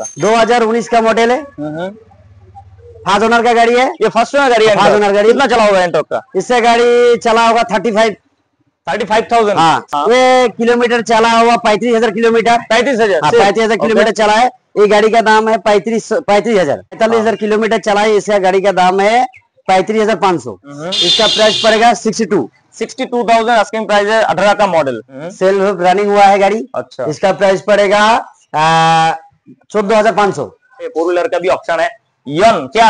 2019 का मॉडल है। Fast owner का गाड़ी है। ये फ़र्स्ट ओनर गाड़ी है owner गाड़ी। कितना चला होगा एंटॉक का? इससे गाड़ी चला होगा 35 थर्टी फाइव थाउज़ेंड हाँ। ये किलोमीटर चला हुआ पैंतीस हज़ार किलोमीटर। पैंतीस हज़ार हाँ, पैंतीस हज़ार किलोमीटर चला है। ये गाड़ी का दाम है पैंतीस पैंतीस हज़ार। पैंतालीस हज़ार किलोमीटर चला है। इसका गाड़ी का दाम है पैंतीस हज़ार पाँच सौ। इसका प्राइस पड़ेगा sixty two sixty two thousand asking price है अठारह का मॉडल सेल्फ रनिंग हुआ है गाड़ी। अच्छा। इसका प्राइस पड़ेगा चौदह हज़ार पाँच सौ। फोर व्हीलर का भी ऑप्शन है। यन क्या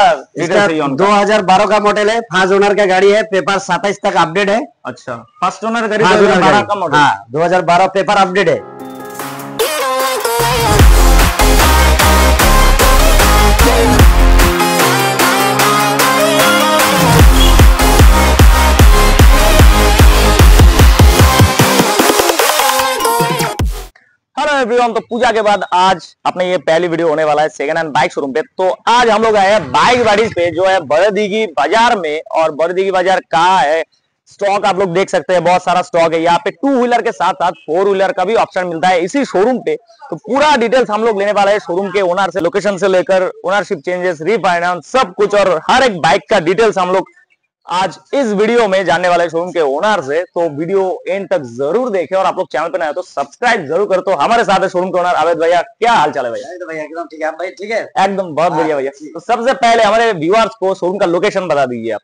दो हज़ार बारह का मॉडल है फास्ट ओनर का गाड़ी है पेपर सत्ताईस तक अपडेट है। अच्छा फ़र्स्ट ओनर गाड़ी। 2012 का मॉडल हाँ दो हज़ार बारह पेपर अपडेट है। एवरीवन तो पूजा के बाद आज अपने ये पहली वीडियो होने वाला है सेकंड हैंड बाइक शोरूम पे। तो आज हम लोग आए हैं बाइक बारिश पे, जो है बड़दीगी बाज़ार में। और बड़दीगी बाज़ार कहाँ है? स्टॉक आप लोग देख सकते हैं, बहुत सारा स्टॉक है। यहाँ पे टू व्हीलर के साथ साथ फोर व्हीलर का भी ऑप्शन मिलता है इसी शोरूम पे। तो पूरा डिटेल्स हम लोग लेने वाले हैं शोरूम के ओनर से लोकेशन से लेकर ओनरशिप चेंजेस रीफाइनेंस सब कुछ और हर एक बाइक का डिटेल्स हम लोग आज इस वीडियो में जानने वाले शोरूम के ओनर से तो वीडियो एंड तक ज़रूर देखें और आप लोग चैनल पे नए तो सब्सक्राइब ज़रूर कर। तो हमारे साथ है शोरूम के ओनर आवेद भैया क्या हाल चाल है भैया? भैया एकदम ठीक है। भाई ठीक है? एकदम बहुत हाँ, बढ़िया भैया। तो सबसे पहले हमारे व्यूअर्स को शोरूम का लोकेशन बता दीजिए आप।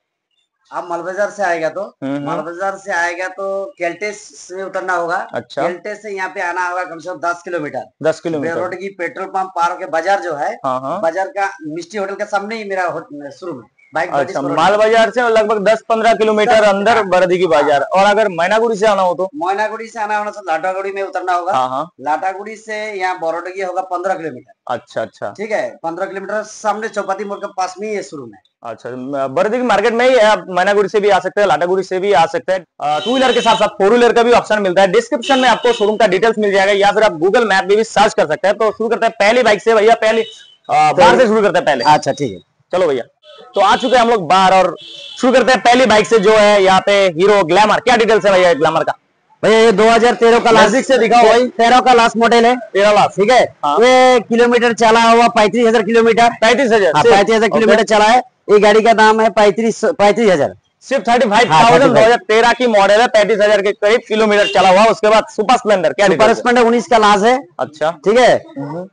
आप मालबाजार से आएगा तो? हम्म, हम्म। मालबाजार से आएगा तो केल्टेस से उतरना होगा। अच्छा। केल्टेस से यहाँ पे आना होगा कम से कम दस किलोमीटर। दस किलोमीटर। रोड की पेट्रोल पंप पार के बाज़ार जो है हाँ हाँ। बाज़ार का मिस्टी होटल के सामने ही मेरा शुरू में। अच्छा माल बाज़ार से लगभग दस पंद्रह किलोमीटर अंदर बरदी की बाज़ार। और अगर मैनागुड़ी से आना हो तो? मैनागुड़ी से आना होना तो लाटागुड़ी में उतरना होगा। हाँ हाँ। लाटागुड़ी से यहाँ बोरोडगी होगा पंद्रह किलोमीटर। अच्छा अच्छा। ठीक है पंद्रह किलोमीटर सामने चौपाती मोड़ के पास में ही है शुरू में। अच्छा बरदी की मार्केट में ही है। आप मैनागुड़ी से भी आ सकते हैं लाटागुड़ी से भी आ सकते हैं। टू व्हीलर के साथ साथ फोर व्हीलर का भी ऑप्शन मिलता है। डिस्क्रिप्शन में आपको शोरूम का डिटेल्स मिल जाएगा या फिर आप गूगल मैप में भी सर्च कर सकते हैं। तो शुरू करते हैं पहली बाइक से भैया पहली बाहर से शुरू करते हैं पहले। अच्छा ठीक है। चलो भैया। तो आ चुके हैं हम लोग बाहर और शुरू करते हैं पहली बाइक से जो है यहाँ पे हीरो ग्लैमर क्या डिटेल्स है भैया ग्लैमर का? भैया ये 2013 का लास्ट से दिखाओ भाई। तेरह का लास्ट मॉडल है। तेरह लास्ट ठीक है? हाँ। ये किलोमीटर चला हुआ पैंतीस हज़ार किलोमीटर। पैंतीस हाँ, हज़ार पैंतीस हज़ार किलोमीटर चला है। ये गाड़ी का दाम है पैंतीस पैंतीस हज़ार। सिर्फ़ थर्टी फाइव हाँ, थाउज़ेंड दो हज़ार तेरह की मॉडल है पैंतीस हज़ार के करीब किलोमीटर चला हुआ उसके बाद सुपर स्प्लेंडर क्या सुपर स्प्लेंडर उन्नीस का लास्ट है। अच्छा। ठीक है?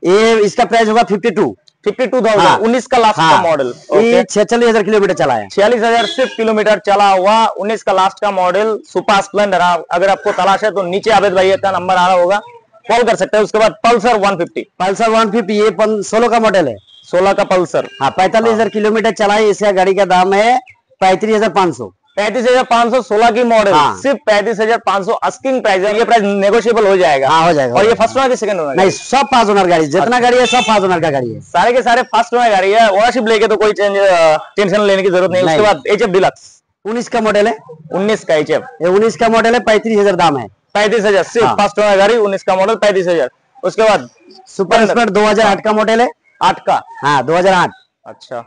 ये इसका प्राइस होगा फिफ्टी टू फिफ्टी टू हाँ। थाउज़ेंड उन्नीस का लास्ट का मॉडल ये छियालीस हज़ार किलोमीटर चला है। छियालीस हज़ार सिर्फ़ किलोमीटर चला हुआ उन्नीस का लास्ट का मॉडल सुपर स्प्लेंडर। अगर आपको तलाश है तो नीचे आवेद भाई का नंबर आ रहा होगा। कॉल कर सकते हैं उसके बाद पल्सर 150 पल्सर वन फिफ्टी ये सोलह का मॉडल है। 16 का पल्सर हाँ पैंतालीस हज़ार किलोमीटर चला है इसका गाड़ी का दाम है पैंतीस हज़ार पाँच सौ। पैंतीस हज़ार पाँच सौ सोलह की मॉडल हाँ। सिर्फ़ पैंतीस हज़ार पाँच सौ अस्किंग प्राइस है ये प्राइस नेगोशिएबल हो जाएगा। हाँ हो जाएगा और हो ये फ़र्स्ट ओनर की सेकंड ओनर नहीं सब पाँच ओनर गाड़ी जितना गाड़ी है सब पाँच ओनर का गाड़ी है। सारे के सारे फ़र्स्ट ओनर गाड़ी है ओनरशिप लेके तो कोई टेंशन लेने की ज़रूरत नहीं उसके बाद एच एफ़ डिलक्स उन्नीस का मॉडल है? उन्नीस का एच एफ़ ये उन्नीस का मॉडल है पैंतीस हज़ार दाम है। पैंतीस हज़ार सिर्फ़ हाँ। फ़र्स्ट ओनर गाड़ी उन्नीस का मॉडल पैंतीस हज़ार। उसके बाद सुपर स्प्लेंडर दो हज़ार आठ का मॉडल है। आठ का। हाँ दो हज़ार आठ। अच्छा।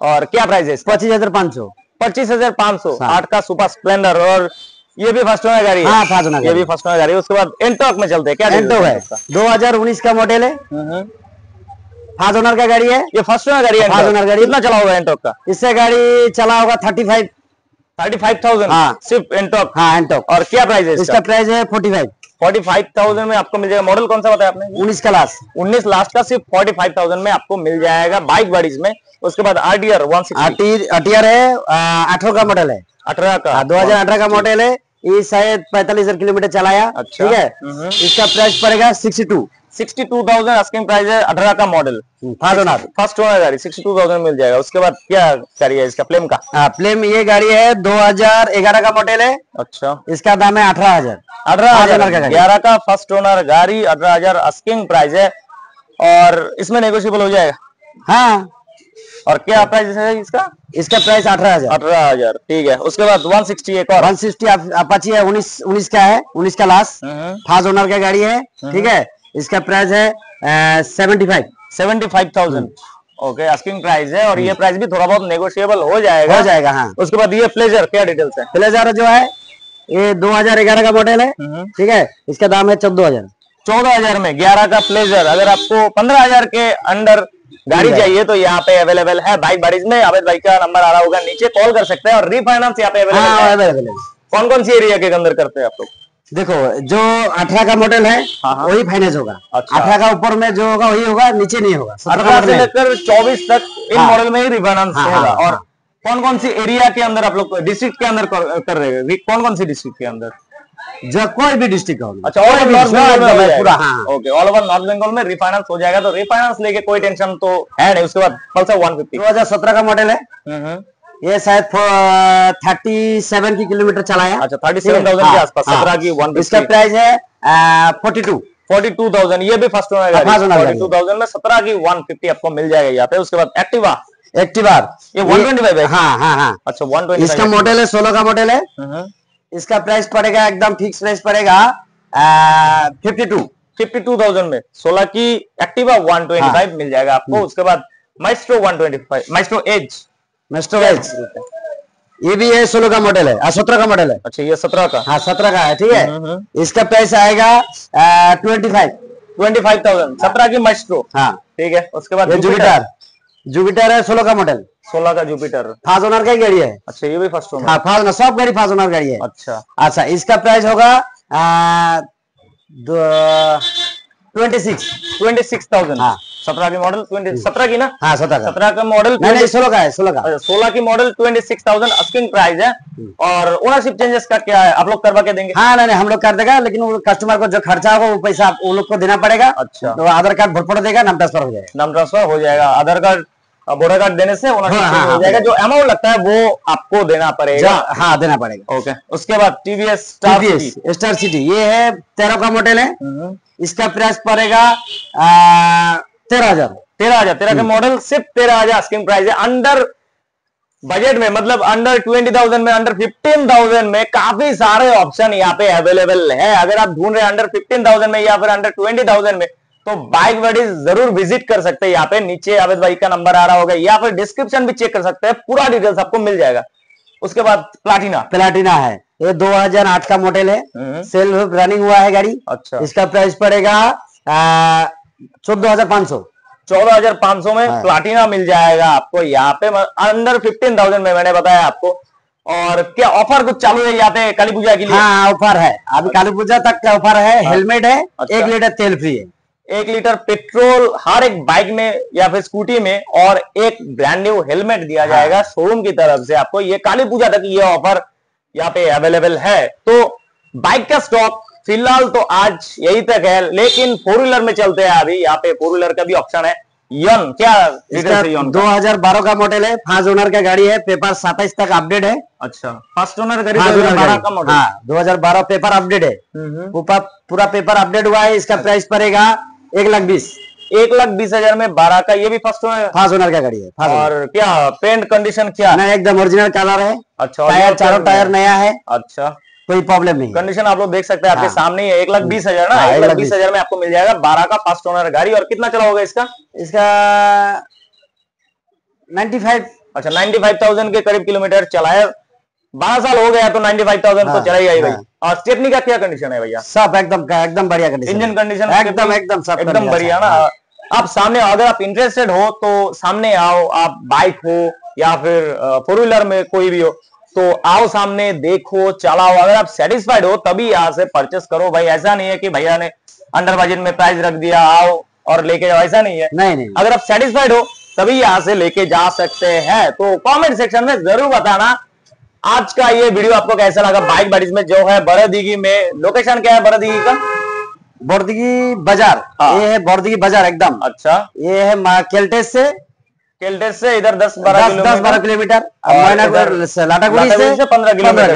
और क्या प्राइस है पच्चीस हज़ार पाँच सौ। पच्चीस हज़ार पाँच सौ। आठ का सुपर स्प्लेंडर और ये भी फ़र्स्ट ओनर गाड़ी है। हाँ फ़र्स्ट ओनर ये भी फ़र्स्ट ओनर गाड़ी उसके बाद एंटॉक में चलते हैं। क्या एंटो है दो हज़ार उन्नीस का मॉडल है। फाज फ़र्स्ट ओनर का गाड़ी है। ये फ़र्स्ट ओनर गाड़ी है ओनर गाड़ी। कितना चला होगा एंटॉक का? इससे गाड़ी चला होगा thirty five thirty five thousand. हाँ। सिर्फ़ एंटॉक हाँ और क्या प्राइस है इसका? प्राइस है forty five forty five thousand में आपको मिल जाएगा। मॉडल कौन सा बताया आपने? उन्नीस का लास्ट उन्नीस लास्ट का सिर्फ़ फोर्टी फाइव थाउज़ेंड में आपको मिल जाएगा बाइक बडीज में। उसके बाद आरटीआर वन अटियर है अठारह का मॉडल है। अठारह का। दो हज़ार अठारह का मॉडल है। ये शायद पैंतालीस हज़ार किलोमीटर चलाया। अच्छा। ठीक है? हम्म। इसका प्राइस पड़ेगा sixty two sixty two thousand asking price है अठारह का model first owner first owner गाड़ी सिक्सटी टू थाउज़ेंड मिल जाएगा। उसके बाद क्या गाड़ी है इसका? फ्लेम का? हाँ प्लेम ये गाड़ी है 2011 का मॉडल है। अच्छा। इसका दाम है अठारह हज़ार। अठारह हज़ार owner का गाड़ी। ग्यारह का फ़र्स्ट ओनर गाड़ी अठारह हज़ार आस्किंग प्राइस है। और इसमें नेगोशियबल हो जाएगा? हाँ। और क्या प्राइस है इसका? इसका प्राइस अठारह हज़ार। अठारह हज़ार ठीक है। उसके बाद वन सिक्सटी एक और। वन सिक्सटी अपाची है उन्नीस उन्नीस का है उन्नीस का लास्ट हम्म। फास्ट ओनर का गाड़ी है ठीक है। इसका प्राइस है seventy five seventy five thousand okay asking price है और ये प्राइस भी थोड़ा बहुत नेगोशिएबल हो जाएगा। हो जाएगा हाँ। उसके बाद ये प्लेजर क्या डिटेल्स है? प्लेजर जो है ये 2011 का मॉडल है ठीक है? इसका दाम है चौदह हज़ार। चौदह हज़ार में ग्यारह का प्लेजर अगर आपको पंद्रह हज़ार के अंडर गाड़ी चाहिए तो यहाँ पे अवेलेबल है। बाइक बारिश में अवैध भाई का नंबर आ रहा होगा नीचे कॉल कर सकते हैं और रीफाइनेंस यहाँ पे अवेलेबल हाँ अवेलेबल है। कौन कौन सी एरिया के अंदर करते हैं आप लोग? देखो जो अठारह का मॉडल है हाँ, हाँ। वही फाइनेंस होगा। अच्छा। अठारह का ऊपर में जो होगा वही होगा नीचे नहीं होगा। अठारह से लेकर चौबीस तक इन हाँ। मॉडल में ही रिफाइनेंस हाँ, होगा। हाँ, और हाँ। कौन कौन सी एरिया के अंदर आप लोग डिस्ट्रिक्ट के अंदर कर, कर रहे हैं? कौन कौन सी डिस्ट्रिक्ट के अंदर? जो कोई भी डिस्ट्रिक्ट होगा। अच्छा ऑल ओवर नॉर्थ बंगाल में हो पूरा हाँ। Okay all over North Bengal में रिफाइनेंस हो जाएगा तो रिफाइनेंस लेके कोई टेंशन तो है नहीं उसके बाद पल्सर 150 दो हज़ार सत्रह का मॉडल है। हम्म। ये शायद थर्टी सेवन की किलोमीटर चलाया। अच्छा 37,000 हाँ, के आसपास हाँ। 17 की 150 इसका प्राइस है फोर्टी टू 42,000 ये भी फ़र्स्ट ओनर हाँ, owner गाड़ी। 42,000 में 17 की 150 आपको मिल जाएगा यहाँ पे उसके बाद एक्टिवा एक्टिवार ये 125 है? हाँ हाँ हाँ। अच्छा 125 इसका मॉडल है सोलह का मॉडल है। हम्म। इसका प्राइस पड़ेगा एकदम फिक्स प्राइस पड़ेगा फिफ्टी टू 52,000 में। 16 की एक्टिवा 125 हाँ। मिल जाएगा आपको उसके बाद माइस्ट्रो 125 माइस्ट्रो एज मिस्टर ये भी है सोलह का मॉडल है सत्रह का मॉडल है अच्छा ये 17 का? हाँ सत्रह का है ठीक हम्म, है इसका प्राइस आएगा ट्वेंटी फाइव 25,000 17 की माइस्ट्रो हाँ। ठीक है उसके बाद जुपिटर जुपिटर है सोलह का मॉडल 16 का जुपिटर फास्ट ओनर का ही गाड़ी है। अच्छा ये भी फ़र्स्ट ओनर हाँ फास्ट सब गाड़ी फास्ट ओनर गाड़ी है। अच्छा। अच्छा इसका प्राइस होगा ट्वेंटी सिक्स 26,000 हाँ। 17 की मॉडल 20 17 की ना? हाँ सत्रह का। 17 का मॉडल नहीं सोलह का है सोलह का। सोलह की मॉडल 26,000 अस्किंग प्राइस है। और ओनरशिप चेंजेस का क्या है? आप लोग करवा के देंगे। हाँ नहीं हम लोग कर देगा लेकिन कस्टमर को जो खर्चा होगा वो पैसा वो लोग को देना पड़ेगा। अच्छा। तो आधार कार्ड भर पड़ देगा नाम ट्रांसफ़र हो जाएगा। नाम ट्रांसफ़र हो जाएगा। आधार कार्ड वोटर कार्ड देने से ओनरशिप हाँ, चेंज हाँ, हो जाएगा। हाँ। जो अमाउंट लगता है वो आपको देना पड़ेगा। हाँ देना पड़ेगा। ओके उसके बाद टीवीएस स्टार स्टार सिटी ये है तेरह का मॉडल है। हम्म। इसका प्राइस पड़ेगा तेरह हज़ार। तेरह हज़ार। तेरह का मॉडल सिर्फ़ तेरह हज़ार। स्कीम प्राइस है। अंडर बजट में मतलब अंडर ट्वेंटी थाउज़ेंड में अंडर फिफ्टीन थाउज़ेंड में काफ़ी सारे ऑप्शन यहाँ पे अवेलेबल है। अगर आप ढूंढ रहे हैं अंडर फिफ्टीन थाउज़ेंड में या फिर अंडर ट्वेंटी थाउज़ेंड में तो बाइक बडी ज़रूर विज़िट कर सकते हैं यहाँ पे। नीचे आवेद भाई का नंबर आ रहा होगा। या फिर डिस्क्रिप्शन भी चेक कर सकते हैं। पूरा डिटेल्स आपको मिल जाएगा। उसके बाद प्लाटिना प्लाटिना है। ये 2008 का मॉडल है। हम्म। सेल्फ रनिंग हुआ है गाड़ी। अच्छा। इसका प्राइस पड़ेगा चौदह हज़ार पाँच सौ। चौदह हज़ार पाँच सौ में हाँ। प्लाटिना मिल जाएगा आपको यहाँ पे अंडर फिफ्टीन थाउज़ेंड में मैंने बताया आपको। और क्या ऑफ़र कुछ चालू है यहाँ पे काली पूजा के लिए? हाँ ऑफ़र है। अभी काली पूजा तक का ऑफ़र है हेलमेट है अच्छा। एक लीटर तेल फ्री है। एक लीटर पेट्रोल हर एक बाइक में या फिर स्कूटी में और एक ब्रांड न्यू हेलमेट दिया हाँ। जाएगा शोरूम की तरफ़ से आपको। ये काली पूजा तक ये ऑफ़र यहाँ पे अवेलेबल है। तो बाइक का स्टॉक फ़िलहाल तो आज यही तक है लेकिन फोर व्हीलर में चलते हैं अभी। यहाँ पे फोर व्हीलर का भी ऑप्शन है। यन क्या डिटेल्स इसका है यन का? मॉडल है फास्ट ओनर का गाड़ी है पेपर सताइस तक अपडेट है। अच्छा फ़र्स्ट ओनर करीब हाँ, 2012 गाड़ी। का मॉडल हाँ 2012 पेपर अपडेट है। हम्म। पूरा पूरा पेपर अपडेट हुआ है इसका प्राइस पड़ेगा एक लाख बीस। एक लाख बीस हज़ार में बारह का ये भी फ़र्स्ट ओनर फास्ट ओनर का गाड़ी है और क्या पेंट कंडीशन क्या? ना एकदम ओरिजिनल कलर है। अच्छा टायर चारों टायर नया है। अच्छा। कोई प्रॉब्लम नहीं कंडीशन आप लोग देख सकते हैं आपके हाँ। सामने ही है। एक लाख बीस हज़ार ना हाँ, एक लाख बीस। हज़ार में आपको मिल जाएगा। बारह का फ़र्स्ट ओनर गाड़ी और कितना चला होगा इसका? इसका 95 अच्छा नाइन्टी फाइव थाउज़ेंड के करीब किलोमीटर चला है बारह साल हो गया तो नाइन्टी फाइव थाउज़ेंड तो हाँ, चला ही गई भाई। हाँ। और स्टेपनी का क्या कंडीशन है भैया? सब एकदम एकदम बढ़िया कंडीशन इंजन कंडीशन एकदम एकदम सब एकदम बढ़िया, बढ़िया ना। आप सामने अगर आप इंटरेस्टेड हो तो सामने आओ। आप बाइक हो या फिर फोर व्हीलर में कोई भी हो तो आओ सामने देखो चलाओ। अगर आप सेटिस्फाइड हो तभी यहाँ से परचेस करो। भाई ऐसा नहीं है कि भैया ने अंडर बजट में प्राइस रख दिया आओ और लेके जाओ। ऐसा नहीं है। नहीं नहीं। अगर आप सेटिस्फाइड हो तभी यहाँ से लेके जा सकते हैं। तो कमेंट सेक्शन में ज़रूर बताना। आज का ये वीडियो आपको कैसा लगा? बाइक बारिश में जो है बरदीगी में लोकेशन क्या है बरदीगी का? बोर्दगी बाज़ार। हाँ। ये है बोर्दगी बाज़ार एकदम। अच्छा। ये है मा- से केल्टेस से इधर दस बारह दस बारह किलोमीटर। लाटागुड़ी से 15 किलोमीटर।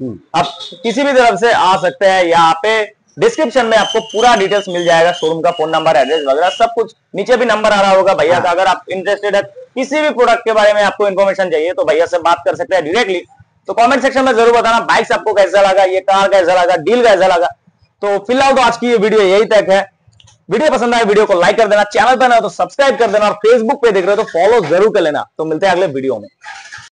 हम्म। आप किसी भी तरफ़ से आ सकते हैं यहाँ पे डिस्क्रिप्शन में आपको पूरा डिटेल्स मिल जाएगा शोरूम का फ़ोन नंबर एड्रेस वगैरह सब कुछ। नीचे भी नंबर आ रहा होगा भैया का अगर आप इंटरेस्टेड है किसी भी प्रोडक्ट के बारे में आपको इन्फॉर्मेशन चाहिए तो भैया से बात कर सकते हैं डायरेक्टली तो कमेंट सेक्शन में ज़रूर बताना बाइक्स आपको कैसा लगा ये कार कैसा लगा डील कैसा लगा। तो फ़िलहाल तो आज की ये वीडियो यही तक है। वीडियो पसंद आए, वीडियो को लाइक कर देना, चैनल पर ना तो सब्सक्राइब कर देना और फेसबुक पे देख रहे हो तो फॉलो ज़रूर कर लेना। तो मिलते हैं अगले वीडियो में।